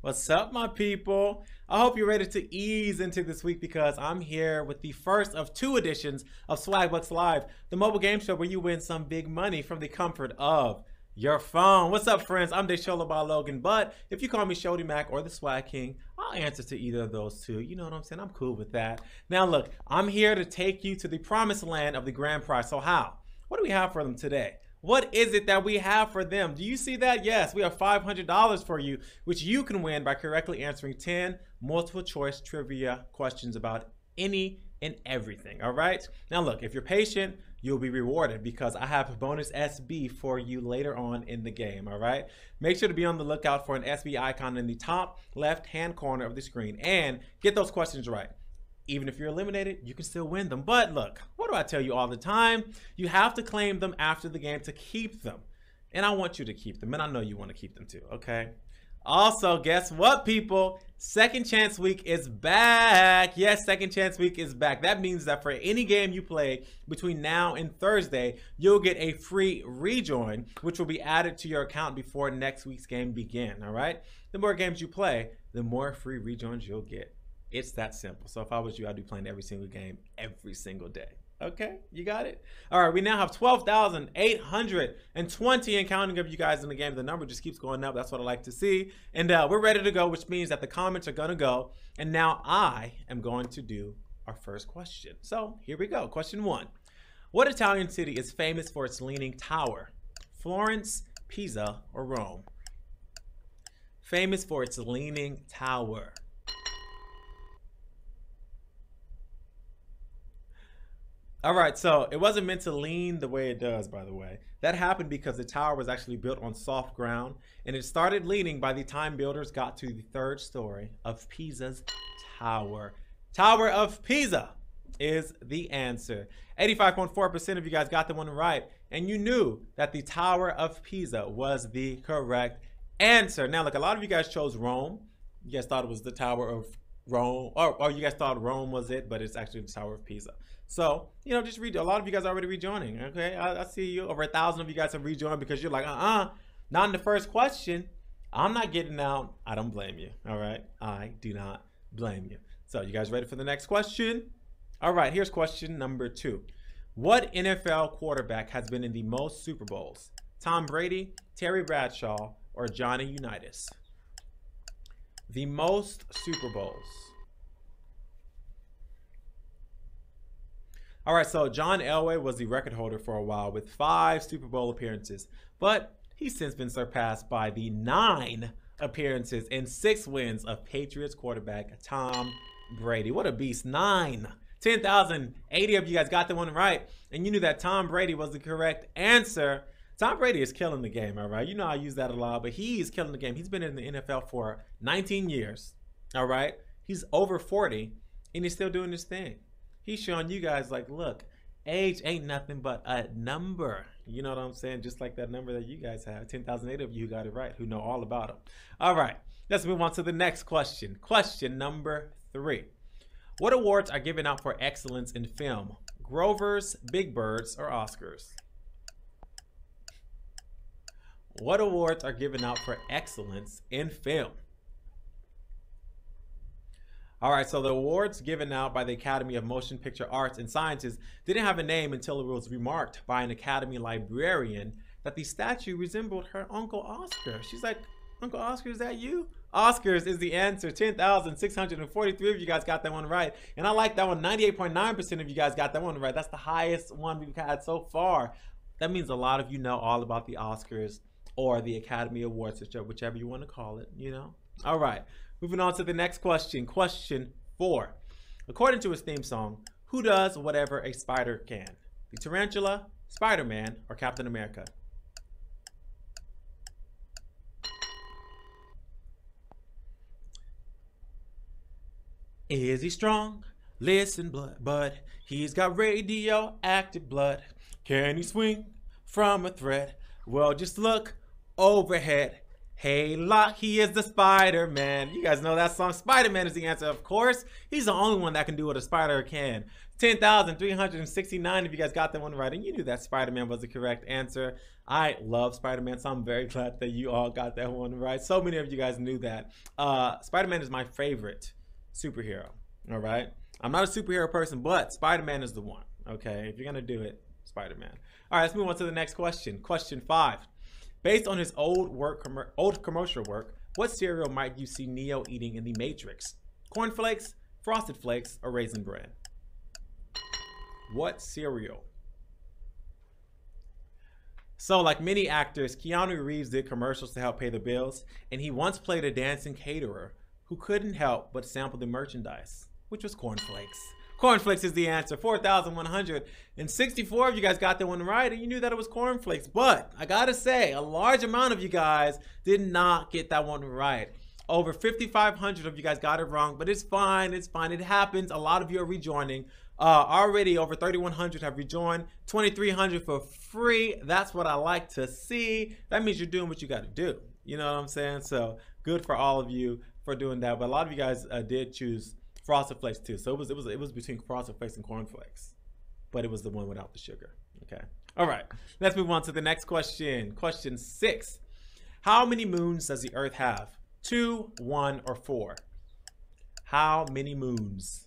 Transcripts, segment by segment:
What's up, my people? I hope you're ready to ease into this week because I'm here with the first of two editions of Swagbucks Live, the mobile game show where you win some big money from the comfort of your phone. What's up, friends? I'm Deshola by Logan, but if you call me Shody Mac or the Swag King, I'll answer to either of those two. You know what I'm saying? I'm cool with that. Now, look, I'm here to take you to the promised land of the grand prize. So, how? What do we have for them today? What is it that we have for them? Do you see that? Yes, we have $500 for you, which you can win by correctly answering 10 multiple choice trivia questions about any and everything. All right. Now, look, if you're patient, you'll be rewarded because I have a bonus SB for you later on in the game. All right. Make sure to be on the lookout for an SB icon in the top left hand corner of the screen and get those questions right. Even if you're eliminated, you can still win them. But look, what do I tell you all the time? You have to claim them after the game to keep them. And I want you to keep them. And I know you want to keep them too, okay? Also, guess what, people? Second Chance Week is back. Yes, Second Chance Week is back. That means that for any game you play between now and Thursday, you'll get a free rejoin, which will be added to your account before next week's game begin. All right? The more games you play, the more free rejoins you'll get. It's that simple. So if I was you, I'd be playing every single game every single day. Okay, you got it? All right, we now have 12,820 and counting of you guys in the game. The number just keeps going up. That's what I like to see. And uh, we're ready to go, which means that the comments are going to go. And now I am going to do our first question. So here we go. Question one What Italian city is famous for its leaning tower? Florence, Pisa, or Rome? Famous for its leaning tower. All right, so it wasn't meant to lean the way it does, by the way. That happened because the tower was actually built on soft ground, and it started leaning by the time builders got to the third story of Pisa's tower. Tower of Pisa is the answer. 85.4% of you guys got the one right, and you knew that the Tower of Pisa was the correct answer. Now, look, a lot of you guys chose Rome. You guys thought it was the Tower of Rome, or, or you guys thought Rome was it, but it's actually the Tower of Pisa. So, you know, just read. A lot of you guys are already rejoining. Okay, I, I see you. Over a thousand of you guys have rejoined because you're like, uh, uh-uh, uh not in the first question. I'm not getting out. I don't blame you. All right, I do not blame you. So, you guys ready for the next question? All right, here's question number two. What NFL quarterback has been in the most Super Bowls? Tom Brady, Terry Bradshaw, or Johnny Unitas? The most Super Bowls. All right, so John Elway was the record holder for a while with five Super Bowl appearances, but he's since been surpassed by the nine appearances and six wins of Patriots quarterback Tom Brady. What a beast. Nine. 10,080 of you guys got the one right, and you knew that Tom Brady was the correct answer. Tom Brady is killing the game, all right? You know I use that a lot, but he's killing the game. He's been in the NFL for 19 years, all right? He's over 40, and he's still doing his thing he's showing you guys like, look, age ain't nothing but a number. You know what I'm saying? Just like that number that you guys have. 10,008 of you got it right, who know all about them. All right, let's move on to the next question. Question number three. What awards are given out for excellence in film? Grovers, Big Birds, or Oscars? What awards are given out for excellence in film? All right, so the awards given out by the Academy of Motion Picture Arts and Sciences didn't have a name until it was remarked by an Academy librarian that the statue resembled her Uncle Oscar. She's like, Uncle Oscar, is that you? Oscars is the answer. 10,643 of you guys got that one right. And I like that one. 98.9% of you guys got that one right. That's the highest one we've had so far. That means a lot of you know all about the Oscars or the Academy Awards, whichever you want to call it, you know? All right. Moving on to the next question. Question four. According to his theme song, who does whatever a spider can? The tarantula, Spider Man, or Captain America? Is he strong? Listen, blood, bud. He's got radioactive blood. Can he swing from a thread? Well, just look overhead. Hey, lock, he is the Spider Man. You guys know that song. Spider Man is the answer, of course. He's the only one that can do what a spider can. 10,369 if you guys got that one right. And you knew that Spider Man was the correct answer. I love Spider Man, so I'm very glad that you all got that one right. So many of you guys knew that. Uh, Spider Man is my favorite superhero. All right. I'm not a superhero person, but Spider Man is the one. Okay. If you're to do it, Spider Man. All right, let's move on to the next question. Question five. Based on his old work, old commercial work, what cereal might you see Neo eating in The Matrix? Cornflakes, Frosted Flakes, or Raisin Bran? What cereal? So, like many actors, Keanu Reeves did commercials to help pay the bills, and he once played a dancing caterer who couldn't help but sample the merchandise, which was cornflakes. Cornflakes is the answer. 4,164 of you guys got that one right, and you knew that it was cornflakes. But I gotta say, a large amount of you guys did not get that one right. Over 5,500 of you guys got it wrong, but it's fine. It's fine. It happens. A lot of you are rejoining. Uh, already over 3,100 have rejoined. 2,300 for free. That's what I like to see. That means you're doing what you got to do. You know what I'm saying? So good for all of you for doing that. But a lot of you guys uh, did choose Frosted Flakes too. So it was it was it was between Frosted Flakes and Corn Flakes, but it was the one without the sugar. Okay. All right. Let's move on to the next question. Question six: How many moons does the Earth have? Two, one, or four? How many moons?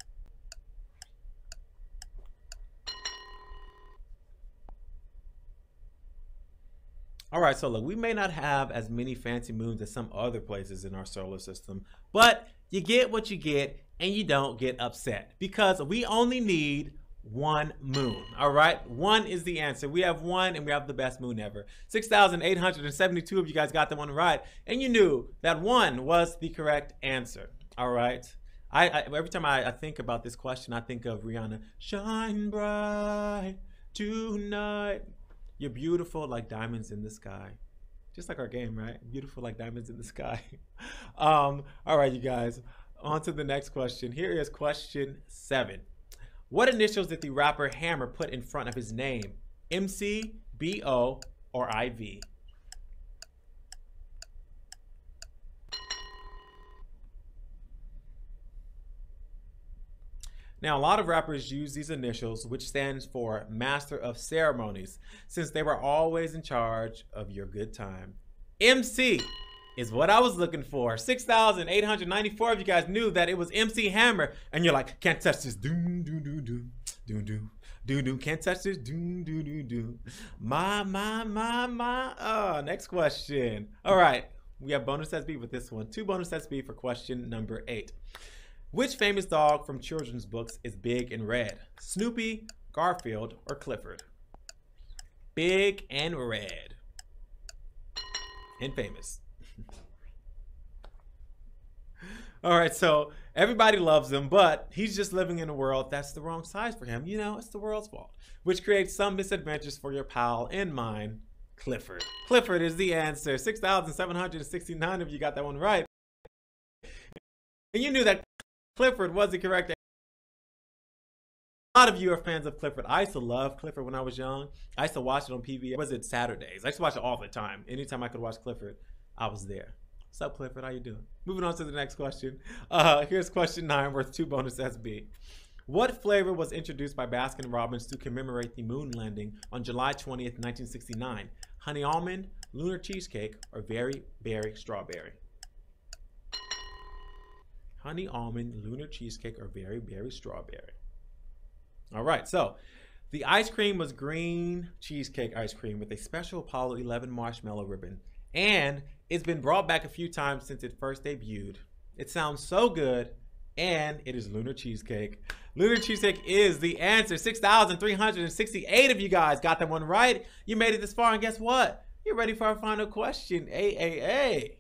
All right, so look, we may not have as many fancy moons as some other places in our solar system, but you get what you get and you don't get upset because we only need one moon. All right, one is the answer. We have one and we have the best moon ever. 6,872 of you guys got the one right, and you knew that one was the correct answer. All right. I, I every time I, I think about this question, I think of Rihanna. Shine bright tonight. You're beautiful like diamonds in the sky. Just like our game, right? Beautiful like diamonds in the sky. um, all right, you guys on to the next question. Here is question seven. What initials did the rapper Hammer put in front of his name? MC, BO, or IV? Now, a lot of rappers use these initials, which stands for Master of Ceremonies, since they were always in charge of your good time. MC is what I was looking for. 6,894 of you guys knew that it was MC Hammer. And you're like, can't touch this. Doom, doom, doom, doom, doom, doom. Do do can't touch this. Do do do do. My my my my. Oh, next question. All right, we have bonus SB with this one. Two bonus SB for question number eight. Which famous dog from children's books is big and red? Snoopy, Garfield, or Clifford? Big and red. And famous. All right, so everybody loves him, but he's just living in a world that's the wrong size for him. You know, it's the world's fault, which creates some misadventures for your pal and mine, Clifford. Clifford is the answer. 6,769 of you got that one right. And you knew that Clifford was the correct answer. A lot of you are fans of Clifford. I used to love Clifford when I was young. I used to watch it on PBS. Was it Saturdays? I used to watch it all the time. Anytime I could watch Clifford, I was there. What's up, Clifford? How you doing? Moving on to the next question. Uh, here's question nine, worth two bonus SB. What flavor was introduced by Baskin Robbins to commemorate the moon landing on July 20th, 1969? Honey almond, lunar cheesecake, or very berry strawberry? Honey almond, lunar cheesecake, or very berry strawberry? All right, so the ice cream was green cheesecake ice cream with a special Apollo 11 marshmallow ribbon and it's been brought back a few times since it first debuted. It sounds so good, and it is Lunar Cheesecake. Lunar Cheesecake is the answer. 6,368 of you guys got that one right. You made it this far, and guess what? You're ready for our final question. AAA.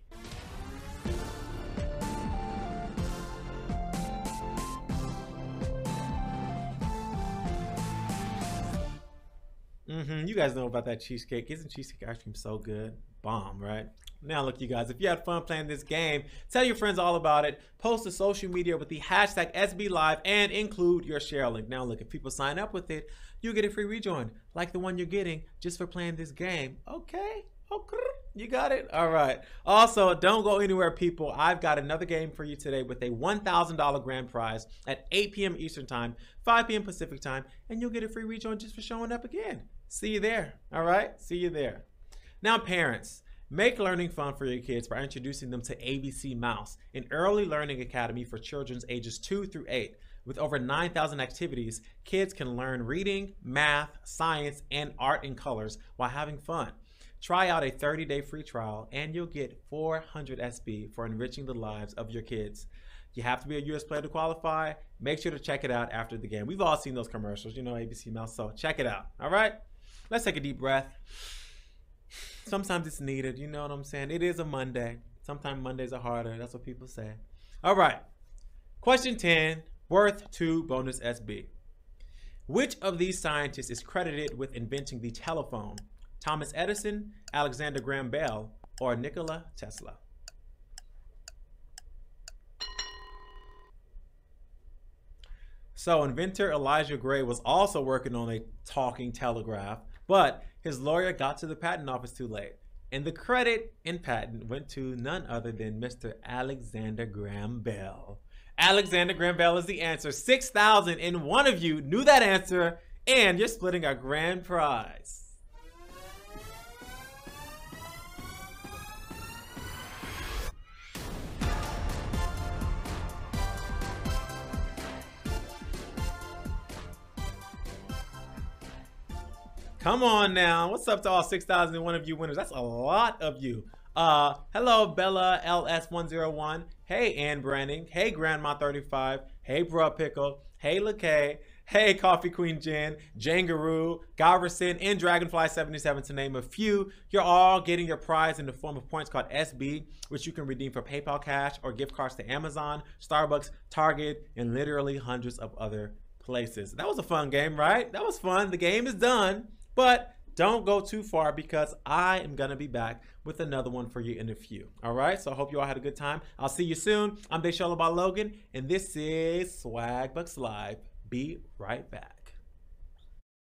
Mm-hmm. You guys know about that cheesecake. Isn't cheesecake ice cream so good? Bomb, right? Now, look, you guys, if you had fun playing this game, tell your friends all about it. Post to social media with the hashtag SBLive and include your share link. Now, look, if people sign up with it, you get a free rejoin, like the one you're getting just for playing this game. Okay? Okay. You got it? All right. Also, don't go anywhere, people. I've got another game for you today with a $1,000 grand prize at 8 p.m. Eastern Time, 5 p.m. Pacific Time, and you'll get a free rejoin just for showing up again. See you there. All right? See you there. Now, parents, make learning fun for your kids by introducing them to ABC Mouse, an early learning academy for children ages 2 through 8. With over 9,000 activities, kids can learn reading, math, science, and art in colors while having fun. Try out a 30 day free trial and you'll get 400 SB for enriching the lives of your kids. You have to be a US player to qualify. Make sure to check it out after the game. We've all seen those commercials, you know, ABC Mouse, so check it out. All right? Let's take a deep breath. Sometimes it's needed, you know what I'm saying? It is a Monday. Sometimes Mondays are harder. That's what people say. All right. Question 10, worth 2 bonus SB. Which of these scientists is credited with inventing the telephone? Thomas Edison, Alexander Graham Bell, or Nikola Tesla? So, inventor Elijah Gray was also working on a talking telegraph, but his lawyer got to the patent office too late. And the credit in patent went to none other than Mr. Alexander Graham Bell. Alexander Graham Bell is the answer. 6,000 and one of you knew that answer, and you're splitting a grand prize. Come on now. What's up to all 6,001 of you winners? That's a lot of you. Uh, hello, Bella LS101. Hey, Ann Branding. Hey, Grandma35. Hey, Bruh Pickle. Hey, LeKay. Hey, Coffee Queen Jen, Jangaroo, Garverson, and Dragonfly77 to name a few. You're all getting your prize in the form of points called SB, which you can redeem for PayPal cash or gift cards to Amazon, Starbucks, Target, and literally hundreds of other places. That was a fun game, right? That was fun. The game is done. But don't go too far because I am going to be back with another one for you in a few. All right. So I hope you all had a good time. I'll see you soon. I'm Deshaun by Logan, and this is Swag Bucks Live. Be right back.